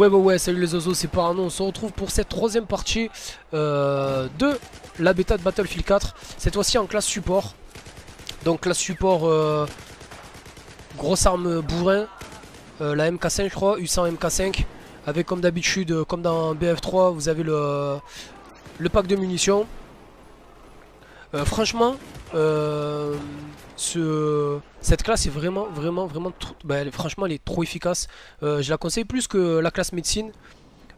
Ouais ouais ouais salut les oiseaux c'est Parano, on se retrouve pour cette troisième partie euh, de la bêta de Battlefield 4 Cette fois-ci en classe support. Donc classe support euh, Grosse arme bourrin euh, La MK5 je crois, U100 MK5 Avec comme d'habitude, comme dans BF3 vous avez le pack de munitions Franchement ce, cette classe est vraiment, vraiment, vraiment, bah, franchement, elle est trop efficace. Euh, je la conseille plus que la classe médecine.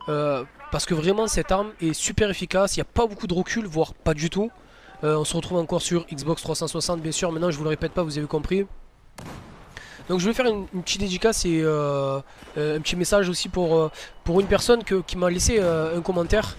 Euh, parce que vraiment, cette arme est super efficace. Il n'y a pas beaucoup de recul, voire pas du tout. Euh, on se retrouve encore sur Xbox 360, bien sûr. Maintenant, je vous le répète pas, vous avez compris. Donc je vais faire une, petite dédicace et un petit message aussi pour une personne qui m'a laissé un commentaire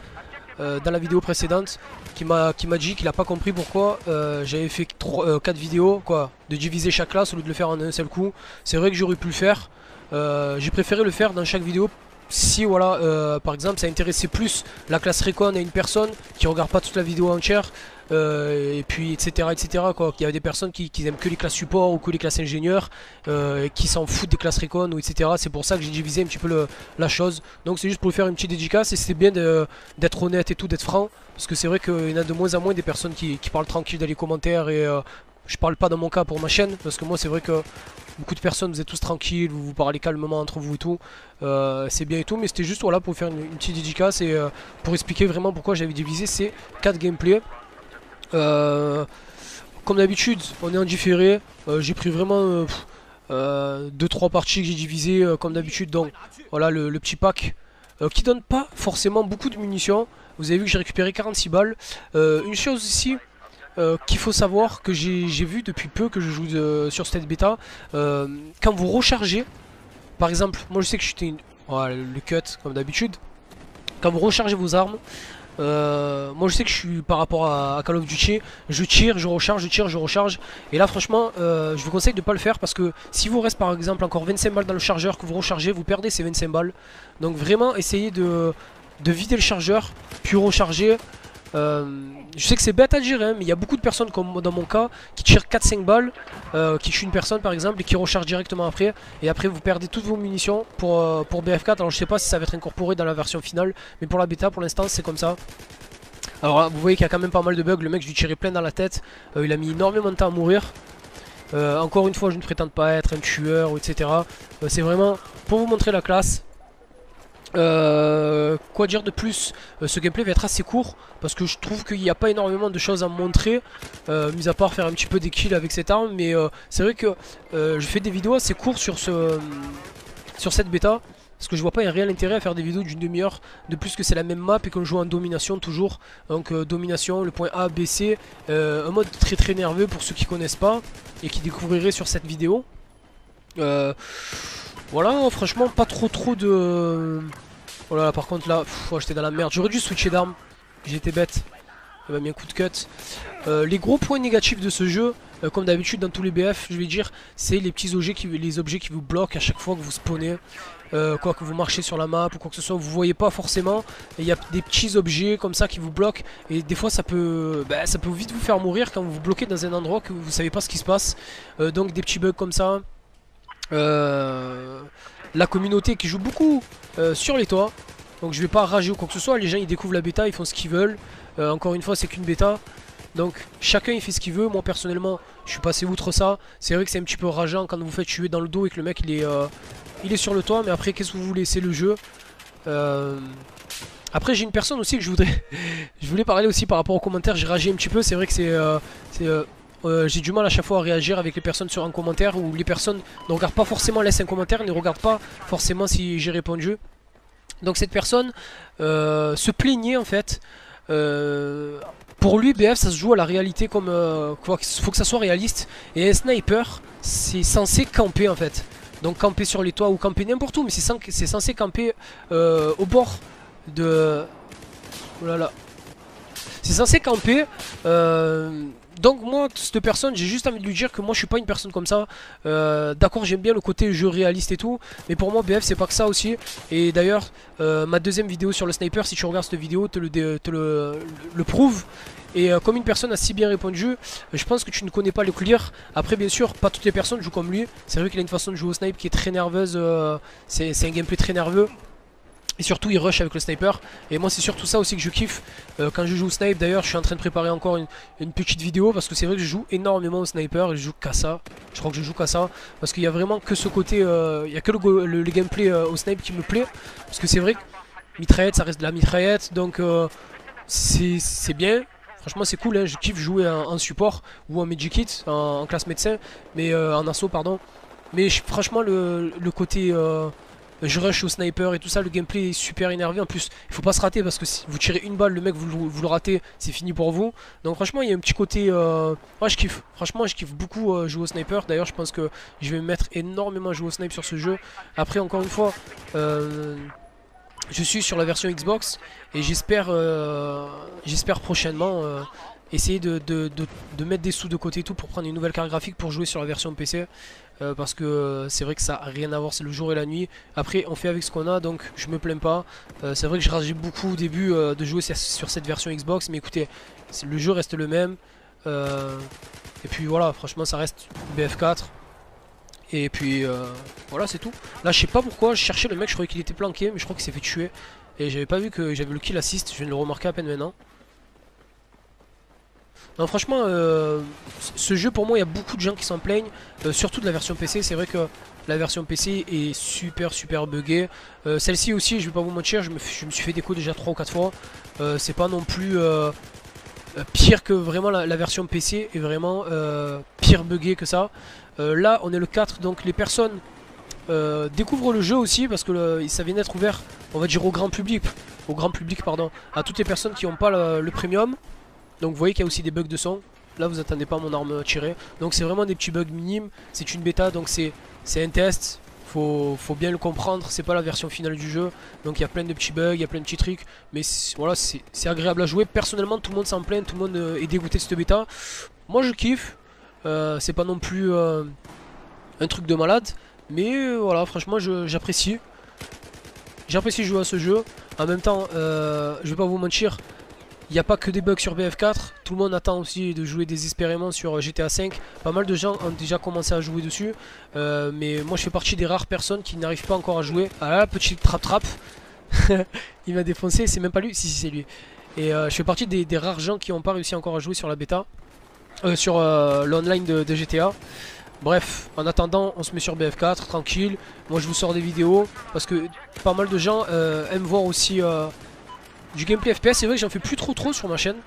euh, dans la vidéo précédente qui m'a dit qu'il a pas compris pourquoi euh, j'avais fait 3, 4 euh, vidéos quoi, de diviser chaque classe au lieu de le faire en un seul coup. C'est vrai que j'aurais pu le faire. J'ai préféré le faire dans chaque vidéo si voilà par exemple ça intéressait plus la classe Recon à une personne qui regarde pas toute la vidéo entière euh, et puis etc etc quoi. Il y a des personnes qui, qui, aiment que les classes support ou que les classes ingénieurs euh, qui s'en foutent des classes recon ou etc. C'est pour ça que j'ai divisé un petit peu la chose. Donc c'est juste pour faire une petite dédicace et c'est bien d'être honnête et tout, d'être franc. Parce que c'est vrai qu'il y en a de moins en moins des personnes qui, parlent tranquille dans les commentaires et euh, je parle pas dans mon cas pour ma chaîne parce que moi c'est vrai que beaucoup de personnes vous êtes tous tranquilles, vous vous parlez calmement entre vous et tout c'est bien et tout mais c'était juste voilà pour faire une, petite dédicace et pour expliquer vraiment pourquoi j'avais divisé ces 4 gameplays comme d'habitude, on est en différé. Euh, j'ai pris vraiment 2-3 euh, parties que j'ai divisées comme d'habitude. Donc voilà le, petit pack qui donne pas forcément beaucoup de munitions. Vous avez vu que j'ai récupéré 46 balles. une chose ici qu'il faut savoir, que j'ai vu depuis peu que je joue sur cette bêta, quand vous rechargez, par exemple, moi je sais que j'étais une... Voilà, le cut comme d'habitude. Quand vous rechargez vos armes, euh, moi je sais que je suis par rapport à, Call of Duty Je tire, je recharge, je tire, je recharge. Et là franchement euh, je vous conseille de pas le faire Parce que si vous reste par exemple encore 25 balles dans le chargeur Que vous rechargez, vous perdez ces 25 balles. Donc vraiment essayez de vider le chargeur Puis recharger euh, je sais que c'est bête à dire, hein, mais il y a beaucoup de personnes comme dans mon cas qui tirent 4-5 balles, euh, qui tuent une personne par exemple et qui rechargent directement après. Et après vous perdez toutes vos munitions pour, euh, pour BF4. Alors je sais pas si ça va être incorporé dans la version finale, mais pour la bêta pour l'instant c'est comme ça. Alors là, vous voyez qu'il y a quand même pas mal de bugs, le mec je lui tirais plein dans la tête, il a mis énormément de temps à mourir. encore une fois je ne prétends pas être un tueur etc. c'est vraiment pour vous montrer la classe, euh, quoi dire de plus? Euh, Ce gameplay va être assez court parce que je trouve qu'il n'y a pas énormément de choses à montrer euh, mis à part faire un petit peu des kills avec cette arme mais c'est vrai que je fais des vidéos assez courtes sur, ce, sur cette bêta parce que je vois pas un réel intérêt à faire des vidéos d'une demi-heure de plus que c'est la même map et qu'on joue en domination toujours. Donc domination, le point A, B, C un mode très très nerveux pour ceux qui connaissent pas et qui découvriraient sur cette vidéo voilà, franchement, pas trop trop de... Oh là là, par contre là, j'étais dans la merde. J'aurais dû switcher d'armes. J'étais bête. Il m'a mis un coup de cut. Euh, les gros points négatifs de ce jeu, euh, comme d'habitude dans tous les BF, je vais dire, c'est les petits objets qui, les objets qui vous bloquent à chaque fois que vous spawnez. Euh, quoi que vous marchez sur la map ou quoi que ce soit, vous voyez pas forcément. Il y a des petits objets comme ça qui vous bloquent. Et des fois ça peut, bah, ça peut vite vous faire mourir quand vous vous bloquez dans un endroit que vous savez pas ce qui se passe. donc des petits bugs comme ça. Euh, la communauté qui joue beaucoup euh, sur les toits. Donc je vais pas rager ou quoi que ce soit. Les gens ils découvrent la bêta, ils font ce qu'ils veulent. Euh, encore une fois, c'est qu'une bêta. Donc chacun il fait ce qu'il veut. Moi personnellement, je suis passé outre ça. C'est vrai que c'est un petit peu rageant quand vous faites tuer dans le dos et que le mec il est, il est sur le toit. Mais après, qu'est-ce que vous voulez? C'est le jeu. Après j'ai une personne aussi que je voudrais Je voulais parler aussi par rapport aux commentaires J'ai ragé un petit peu C'est vrai que c'est euh, j'ai du mal à chaque fois à réagir avec les personnes sur un commentaire où les personnes ne regardent pas forcément, laissent un commentaire, ne regardent pas forcément si j'ai répondu. Donc cette personne euh, se plaignait en fait. Euh, pour lui, BF ça se joue à la réalité comme... il faut que ça soit réaliste. Et un sniper, c'est censé camper en fait. Donc camper sur les toits ou camper n'importe où, mais c'est censé camper au bord de... Oh là là. C'est censé camper donc moi, cette personne, j'ai juste envie de lui dire que moi je suis pas une personne comme ça. Euh, d'accord, j'aime bien le côté jeu réaliste et tout, mais pour moi BF c'est pas que ça aussi. Et d'ailleurs, euh, ma deuxième vidéo sur le sniper, si tu regardes cette vidéo, te le, le, prouve. Et euh, comme une personne a si bien répondu, je pense que tu ne connais pas le clear. Après bien sûr, pas toutes les personnes jouent comme lui. C'est vrai qu'il a une façon de jouer au snipe qui est très nerveuse. c'est un gameplay très nerveux. Et surtout il rush avec le sniper. Et moi c'est surtout ça aussi que je kiffe. Euh, Quand je joue au snipe d'ailleurs je suis en train de préparer encore une, petite vidéo Parce que c'est vrai que je joue énormément au sniper je joue qu'à ça. Je crois que je joue qu'à ça Parce qu'il y a vraiment que ce côté euh, Il y a que le, gameplay euh, au snipe qui me plaît. Parce que c'est vrai que mitraillette ça reste de la mitraillette Donc c'est bien. Franchement c'est cool, hein. je kiffe jouer en, support ou en medikit, en, classe médecin, mais en assaut pardon. Mais franchement le, le côté je rush au sniper et tout ça, le gameplay est super énervé. En plus, il faut pas se rater parce que si vous tirez une balle, le mec vous, le ratez, c'est fini pour vous. Donc franchement, il y a un petit côté... Euh... Moi je kiffe, franchement je kiffe beaucoup euh, jouer au sniper. D'ailleurs je pense que je vais me mettre énormément à jouer au sniper sur ce jeu. Après encore une fois... Euh, je suis sur la version Xbox et j'espère euh, j'espère prochainement essayer de, mettre des sous de côté et tout pour prendre une nouvelle carte graphique pour jouer sur la version PC euh, parce que euh, c'est vrai que ça n'a rien à voir, c'est le jour et la nuit. Après, on fait avec ce qu'on a, donc je me plains pas. Euh, c'est vrai que je rageais beaucoup au début de jouer sur cette version Xbox, mais écoutez, le jeu reste le même. et puis voilà, franchement, ça reste BF4. Et puis voilà, c'est tout. Là, je sais pas pourquoi, je cherchais le mec, je croyais qu'il était planqué, mais je crois qu'il s'est fait tuer. Et j'avais pas vu que j'avais le kill assist, je viens de le remarquer à peine maintenant. Non franchement, euh, ce jeu pour moi il y a beaucoup de gens qui s'en plaignent, euh, surtout de la version PC, c'est vrai que la version PC est super super buggée. Euh, celle-ci aussi, je vais pas vous mentir, je me, suis fait déco déjà 3 ou 4 fois. c'est pas non plus pire que vraiment la, version PC est vraiment pire buggée que ça. là on est le 4, donc les personnes découvrent le jeu aussi parce que ça vient d'être ouvert, on va dire au grand public, au grand public pardon, à toutes les personnes qui n'ont pas le premium. Donc vous voyez qu'il y a aussi des bugs de son. Là vous attendez pas mon arme tirée. Donc c'est vraiment des petits bugs minimes. C'est une bêta donc c'est un test. Faut, faut bien le comprendre. C'est pas la version finale du jeu. Donc il y a plein de petits bugs, il y a plein de petits trucs. Mais voilà c'est agréable à jouer. Personnellement tout le monde s'en plaint. Tout le monde euh, est dégoûté de cette bêta. Moi je kiffe. Euh, c'est pas non plus euh, un truc de malade. Mais voilà franchement j'apprécie. J'apprécie jouer à ce jeu. En même temps, je vais pas vous mentir, il n'y a pas que des bugs sur BF4, tout le monde attend aussi de jouer désespérément sur GTA 5. Pas mal de gens ont déjà commencé à jouer dessus, euh, mais moi je fais partie des rares personnes qui n'arrivent pas encore à jouer. Ah là, petit trap-trap, il m'a défoncé, c'est même pas lui, si si c'est lui. Et euh, je fais partie des, rares gens qui n'ont pas réussi encore à jouer sur la bêta, euh, sur l'online de, de, GTA. Bref, en attendant, on se met sur BF4, tranquille. Moi je vous sors des vidéos, parce que pas mal de gens aiment voir aussi du gameplay FPS. C'est vrai que j'en fais plus trop trop sur ma chaîne.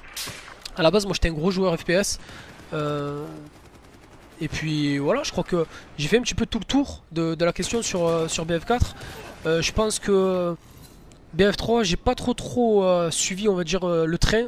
À la base, moi j'étais un gros joueur FPS. Euh, et puis voilà, je crois que j'ai fait un petit peu tout le tour de, la question sur, euh, sur BF4. Euh, je pense que BF3, j'ai pas trop trop suivi, on va dire, le train.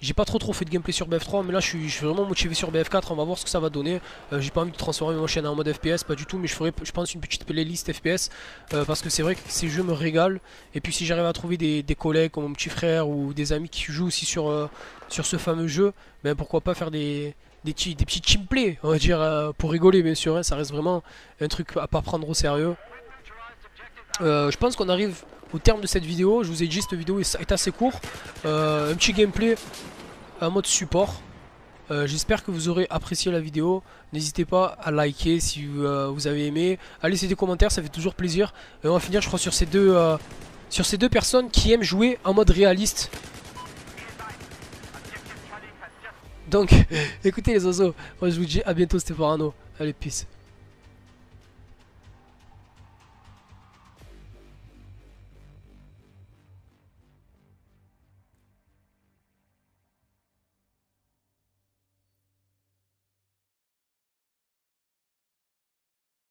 J'ai pas trop trop fait de gameplay sur BF3 mais là je suis, vraiment motivé sur BF4 on va voir ce que ça va donner. Euh, J'ai pas envie de transformer ma chaîne en mode FPS pas du tout mais je ferai je pense une petite playlist FPS euh, Parce que c'est vrai que ces jeux me régalent. Et puis si j'arrive à trouver des, collègues comme mon petit frère ou des amis qui jouent aussi sur, euh, sur ce fameux jeu Ben pourquoi pas faire des, des, petits, des petits teamplay on va dire pour rigoler bien sûr hein. Ça reste vraiment un truc à pas prendre au sérieux Je pense qu'on arrive au terme de cette vidéo. Je vous ai dit, cette vidéo est assez court. Euh, un petit gameplay en mode support. Euh, j'espère que vous aurez apprécié la vidéo. N'hésitez pas à liker si euh, vous avez aimé. À laisser des commentaires, ça fait toujours plaisir. Et on va finir, je crois, sur ces deux, sur ces deux personnes qui aiment jouer en mode réaliste. Donc, écoutez les oiseaux. Moi, je vous dis à bientôt, c'était Parano. Allez, peace.